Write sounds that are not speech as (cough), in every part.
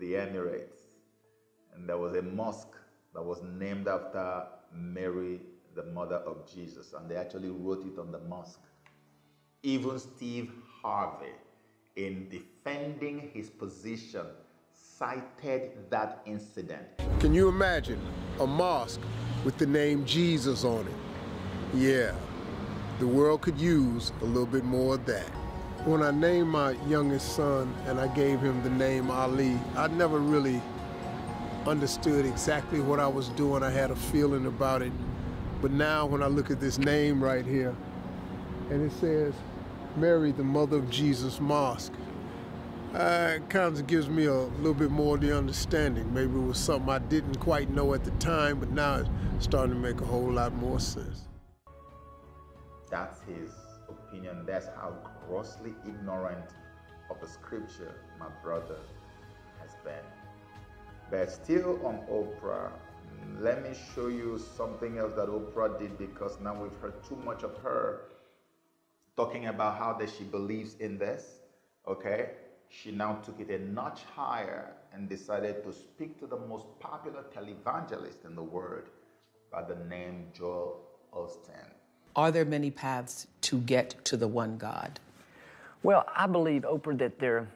the Emirates, and there was a mosque that was named after Mary, the mother of Jesus, and they actually wrote it on the mosque. Even Steve Harvey, in defending his position, cited that incident. Can you imagine a mosque with the name Jesus on it? Yeah, the world could use a little bit more of that. When I named my youngest son and I gave him the name Ali, I never really understood exactly what I was doing. I had a feeling about it. But now when I look at this name right here, and it says, Mary, the Mother of Jesus Mosque, uh, it kind of gives me a little bit more of the understanding. Maybe it was something I didn't quite know at the time, but now it's starting to make a whole lot more sense. That's his opinion. That's how grossly ignorant of the scripture my brother has been. But still on Oprah, let me show you something else that Oprah did because now we've heard too much of her talking about how that she believes in this. Okay? She now took it a notch higher and decided to speak to the most popular televangelist in the world by the name Joel Osteen. Are there many paths to get to the one God? Well, I believe, Oprah, that there,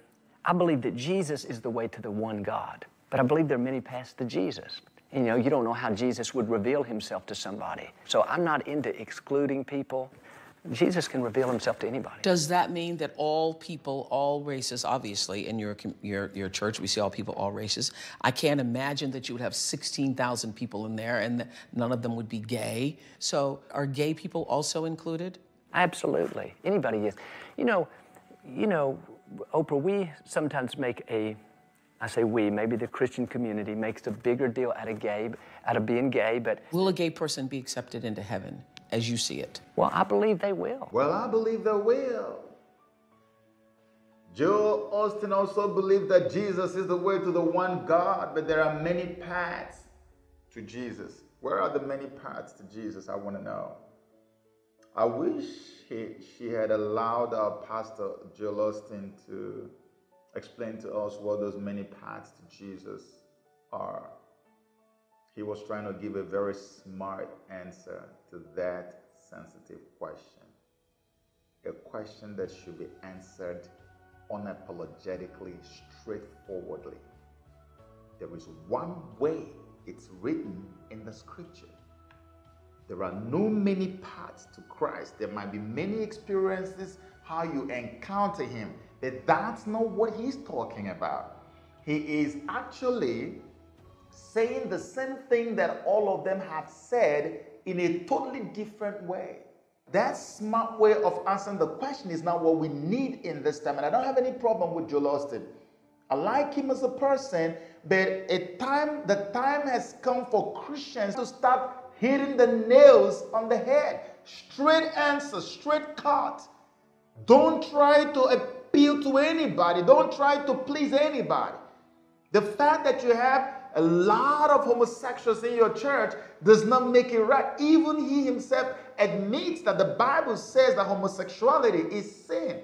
I believe that Jesus is the way to the one God. But I believe there are many paths to Jesus. You know, you don't know how Jesus would reveal himself to somebody. So I'm not into excluding people. Jesus can reveal himself to anybody. Does that mean that all people, all races, obviously, in your, your, your church, we see all people, all races. I can't imagine that you would have 16,000 people in there and none of them would be gay. So are gay people also included? Absolutely. Anybody is. You know, you know, Oprah, we sometimes make a, I say we, maybe the Christian community makes a bigger deal out of gay, out of being gay, but. Will a gay person be accepted into heaven? as you see it? Well, I believe they will. Well, I believe they will. Joel Osteen also believed that Jesus is the way to the one God, but there are many paths to Jesus. Where are the many paths to Jesus? I want to know. I wish he, she had allowed our pastor Joel Osteen to explain to us what those many paths to Jesus are. He was trying to give a very smart answer to that sensitive question. A question that should be answered unapologetically, straightforwardly. There is one way it's written in the scripture. There are no many paths to Christ. There might be many experiences how you encounter Him, but that's not what He's talking about. He is actually saying the same thing that all of them have said in a totally different way. That smart way of answering the question is not what we need in this time. And I don't have any problem with Joel Osteen. I like him as a person, but a time the time has come for Christians to start hitting the nails on the head. Straight answer, straight cut. Don't try to appeal to anybody. Don't try to please anybody. The fact that you have a lot of homosexuals in your church does not make it right. Even he himself admits that the Bible says that homosexuality is sin.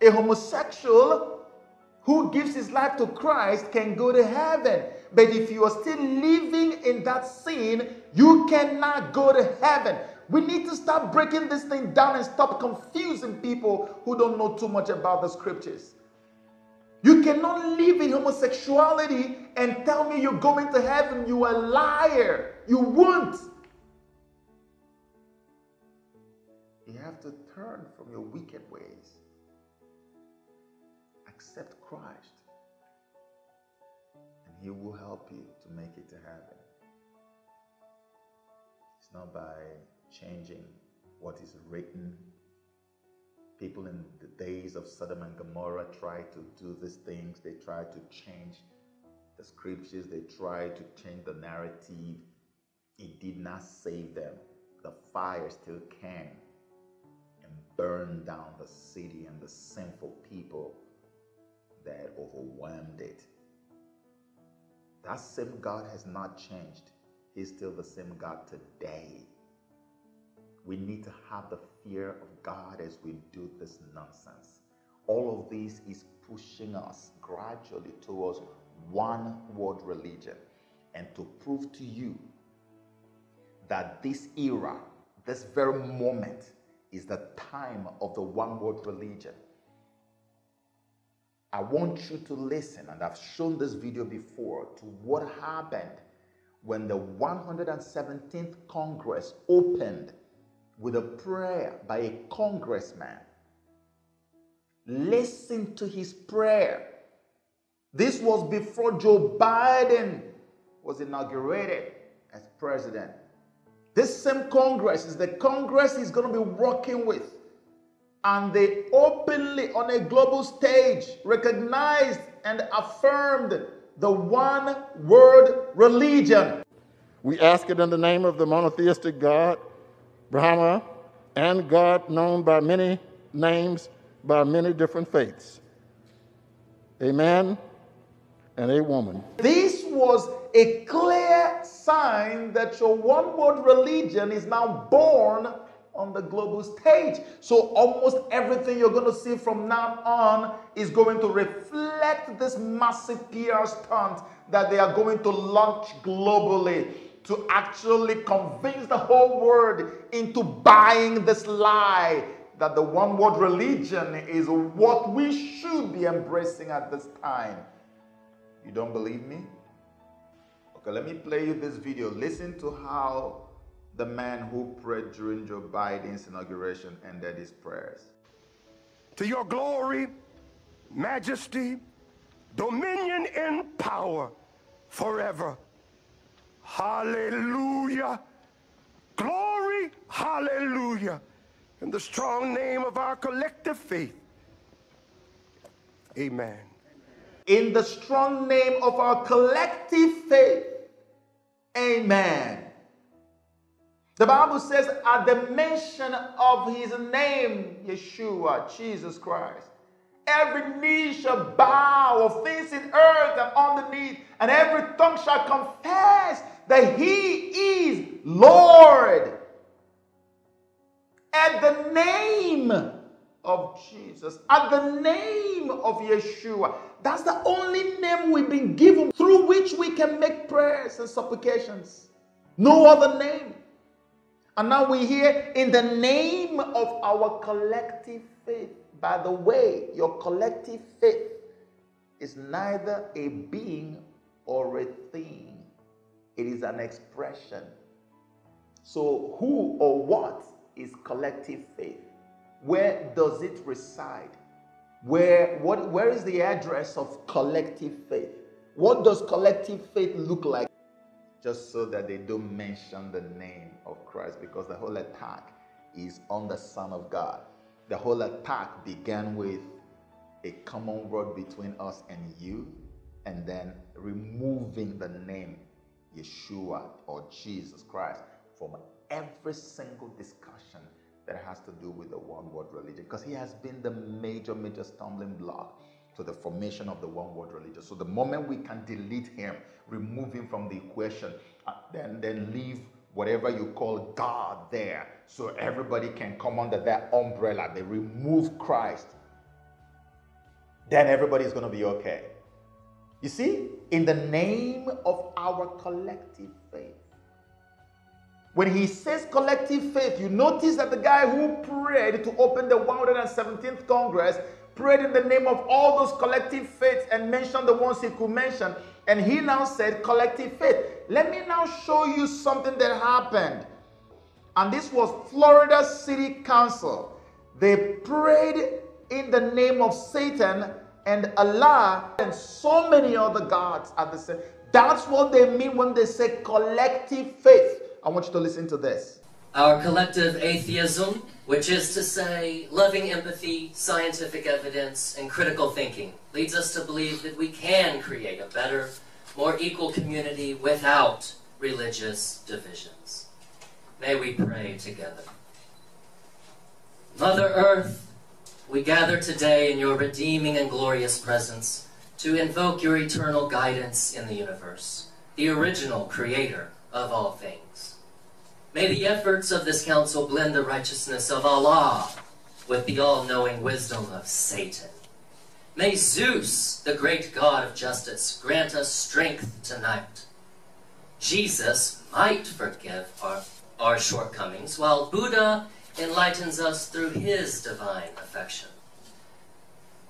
A homosexual who gives his life to Christ can go to heaven. But if you are still living in that sin, you cannot go to heaven. We need to start breaking this thing down and stop confusing people who don't know too much about the scriptures. You cannot live in homosexuality and tell me you're going to heaven. You are a liar. You won't. You have to turn from your wicked ways. He will help you to make it to heaven. It's not by changing what is written people in the days of Sodom and Gomorrah tried to do these things. They tried to change the scriptures, they tried to change the narrative. It did not save them. The fire still came and burned down the city and the sinful people that overwhelmed it. That same God has not changed. He's still the same God today. We need to have the fear of God as we do this nonsense. All of this is pushing us gradually towards one world religion and to prove to you that this era, this very moment, is the time of the one world religion. I want you to listen, and I've shown this video before, to what happened when the 117th Congress opened with a prayer by a congressman. Listen to his prayer. This was before Joe Biden was inaugurated as president. This same Congress is the Congress he's going to be working with. And they openly, on a global stage, recognized and affirmed the one world religion. We ask it in the name of the monotheistic God, Brahma, and God known by many names, by many different faiths. A man and a woman. This was a clear sign that your one world religion is now born on the global stage. So almost everything you're going to see from now on is going to reflect this massive PR stunt that they are going to launch globally to actually convince the whole world into buying this lie that the one world religion is what we should be embracing at this time. You don't believe me? Okay, let me play you this video. Listen to how the man who prayed during Joe Biden's inauguration ended his prayers. To your glory, majesty, dominion, and power forever. Hallelujah. Glory, hallelujah. In the strong name of our collective faith. Amen. In the strong name of our collective faith. Amen. The Bible says, at the mention of his name, Yeshua, Jesus Christ, every knee shall bow of things in earth and underneath, and every tongue shall confess that he is Lord. At the name of Jesus, at the name of Yeshua. That's the only name we've been given through which we can make prayers and supplications. No other name. And now we hear in the name of our collective faith. By the way, your collective faith is neither a being or a thing, it is an expression. So, who or what is collective faith? Where does it reside? Where, what, where is the address of collective faith? What does collective faith look like? Just so that they don't mention the name of Christ, because the whole attack is on the Son of God. The whole attack began with a common word between us and you, and then removing the name Yeshua or Jesus Christ from every single discussion that has to do with the one world religion because he has been the major, major stumbling block to the formation of the one world religion. So the moment we can delete him, remove him from the equation, uh, then, then leave whatever you call God there so everybody can come under that umbrella. They remove Christ, then everybody's going to be okay. You see, in the name of our collective faith. When he says collective faith, you notice that the guy who prayed to open the 117th Congress prayed in the name of all those collective faiths and mentioned the ones he could mention. And he now said collective faith. Let me now show you something that happened. And this was Florida City Council. They prayed in the name of Satan and Allah and so many other gods at the same. That's what they mean when they say collective faith. I want you to listen to this. Our collective atheism, which is to say loving empathy, scientific evidence, and critical thinking, leads us to believe that we can create a better, more equal community without religious divisions. May we pray together. Mother Earth, we gather today in your redeeming and glorious presence to invoke your eternal guidance in the universe, the original creator of all things. May the efforts of this council blend the righteousness of Allah with the all-knowing wisdom of Satan. May Zeus, the great god of justice, grant us strength tonight. Jesus might forgive our, our shortcomings, while Buddha enlightens us through his divine affection.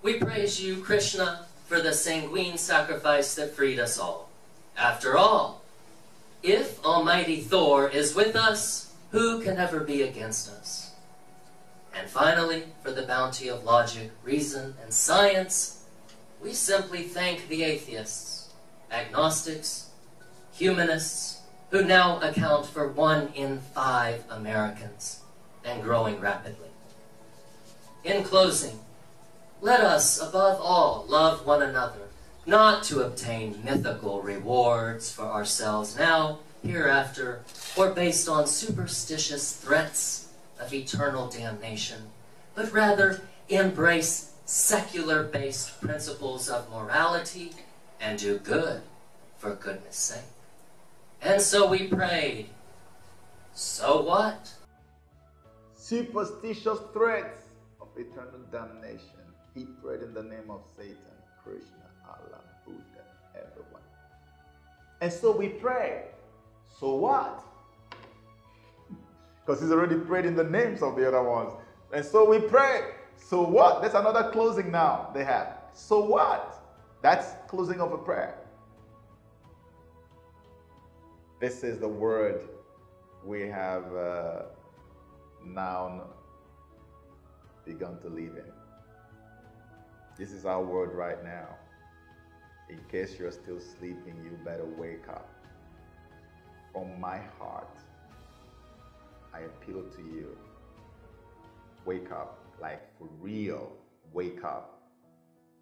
We praise you, Krishna, for the sanguine sacrifice that freed us all. After all, if Almighty Thor is with us, who can ever be against us? And finally, for the bounty of logic, reason, and science, we simply thank the atheists, agnostics, humanists, who now account for one in five Americans and growing rapidly. In closing, let us, above all, love one another, not to obtain mythical rewards for ourselves now, hereafter, or based on superstitious threats of eternal damnation, but rather embrace secular-based principles of morality and do good for goodness sake. And so we prayed, so what? Superstitious threats of eternal damnation. He prayed in the name of Satan, Krishna, Allah, Buddha, everyone. And so we pray, so what? (laughs) Because he's already prayed in the names of the other ones. And so we pray, so what? That's another closing now they have. So what? That's closing of a prayer. This is the word we have uh, now begun to live in. This is our word right now. In case you're still sleeping, you better wake up. From my heart, I appeal to you. Wake up, like for real, wake up.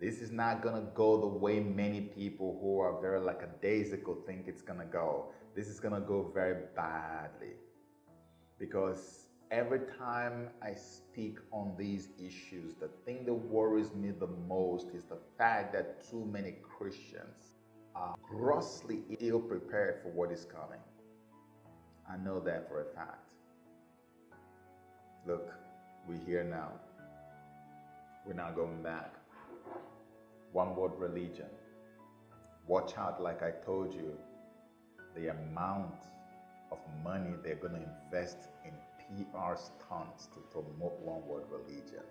This is not gonna go the way many people who are very lackadaisical think it's gonna go. This is gonna go very badly. Because every time I speak on these issues, the thing that worries me the most is the fact that too many Christians are grossly ill prepared for what is coming. I know that for a fact. Look, we're here now. We're not going back. One word religion. Watch out, like I told you, the amount of money they're going to invest in PR stunts to promote one world religion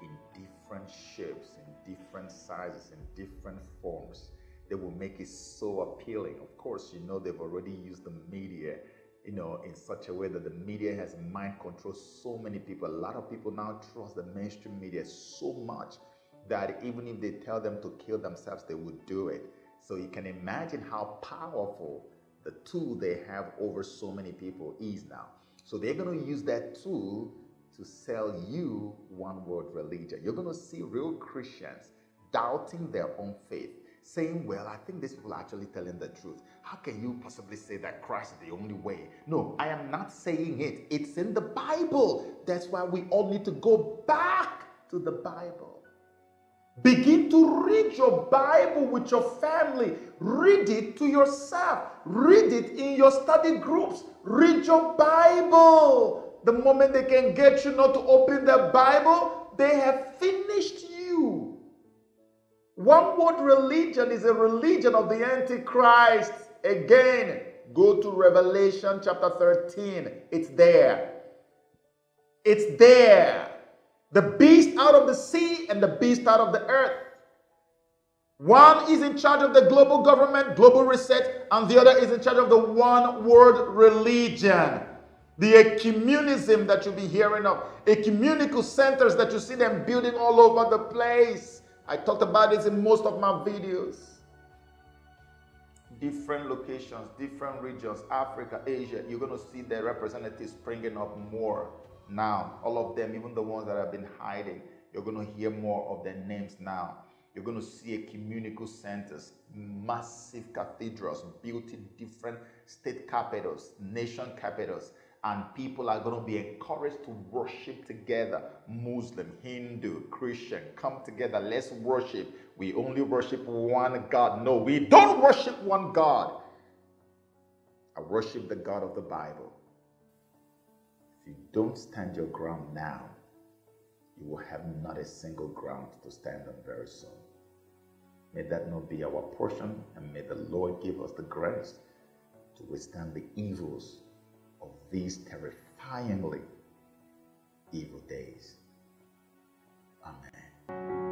in different shapes, in different sizes, in different forms. They will make it so appealing. Of course, you know they've already used the media, you know, in such a way that the media has mind control so many people. A lot of people now trust the mainstream media so much that even if they tell them to kill themselves, they would do it. So you can imagine how powerful the tool they have over so many people is now. So they're going to use that tool to sell you one word religion. You're going to see real Christians doubting their own faith, saying, Well, I think these people are actually telling the truth. How can you possibly say that Christ is the only way? No, I am not saying it. It's in the Bible. That's why we all need to go back to the Bible. Begin to read your Bible with your family. Read it to yourself. Read it in your study groups. Read your Bible. The moment they can get you not to open the Bible, they have finished you. One word religion is a religion of the Antichrist. Again, go to Revelation chapter 13. It's there. It's there. The beast out of the sea and the beast out of the earth. One is in charge of the global government, global reset, and the other is in charge of the one world religion. The ecumenism that you'll be hearing of, ecumenical centers that you see them building all over the place. I talked about this in most of my videos. Different locations, different regions, Africa, Asia, you're going to see their representatives springing up more now. All of them, even the ones that have been hiding, you're going to hear more of their names now. You're going to see ecumenical centers, massive cathedrals built in different state capitals, nation capitals, and people are going to be encouraged to worship together. Muslim, Hindu, Christian, come together. Let's worship. We only worship one God. No, we don't worship one God. I worship the God of the Bible. If you don't stand your ground now, you will have not a single ground to stand on very soon. May that not be our portion, and may the Lord give us the grace to withstand the evils of these terrifyingly evil days. Amen.